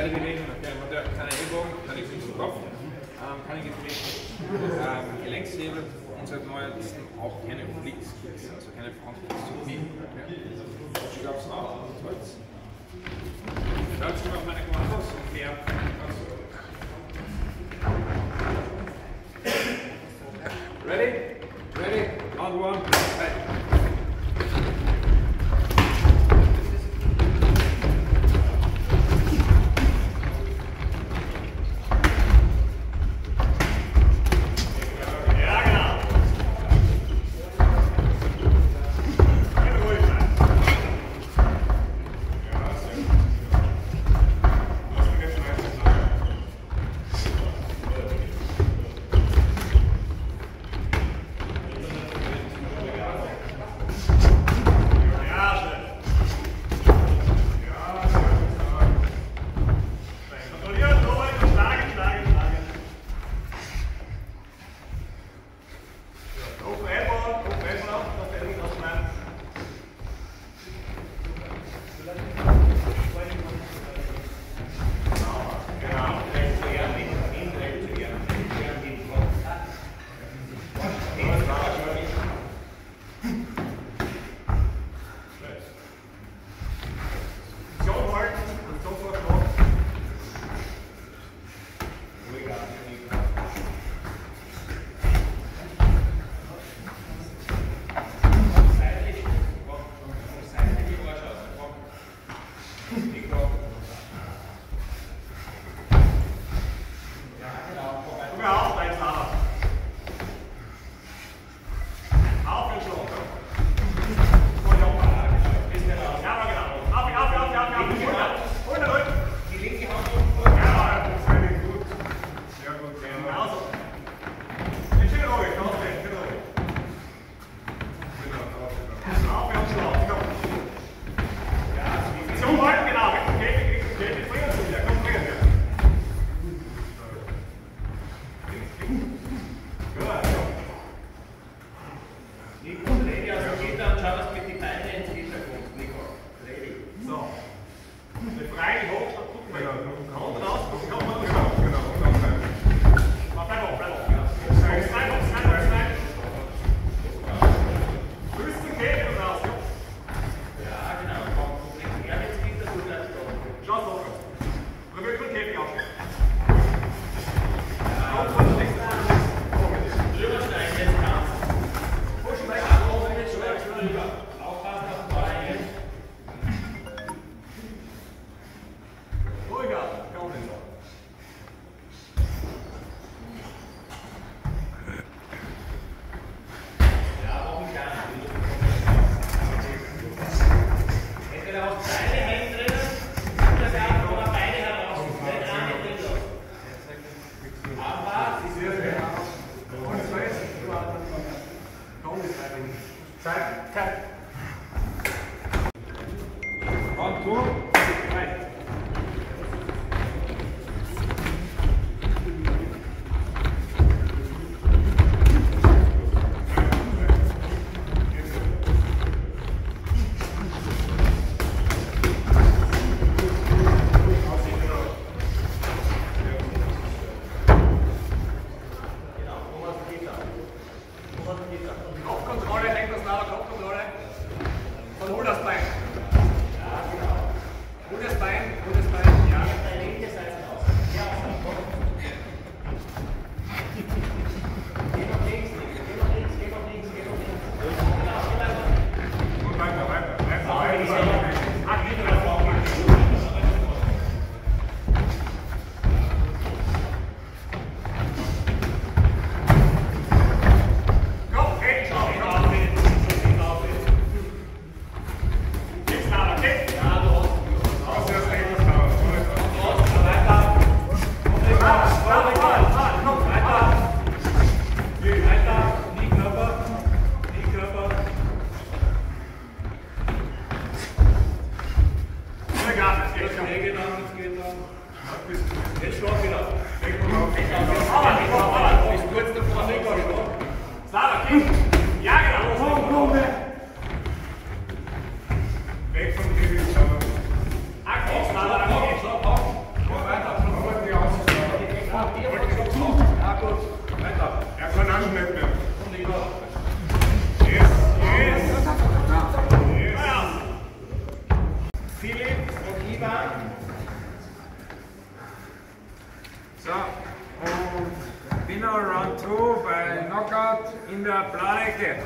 keine Bewegung, keine Ellbogen, keine Knie zum Kopf, ähm, keine Getreten, ähm, Gelenkshebel und seit neuestem auch keine Flicks, also keine Frontkicks zu knien. Ich glaube es auch, Holz. Hört sich mal auf meine Kommandos und mehr. Ready? Ready? On one. off Vai. Philipp. Ivan. So, und Winner Round 2 bei Knockout in der Planecke.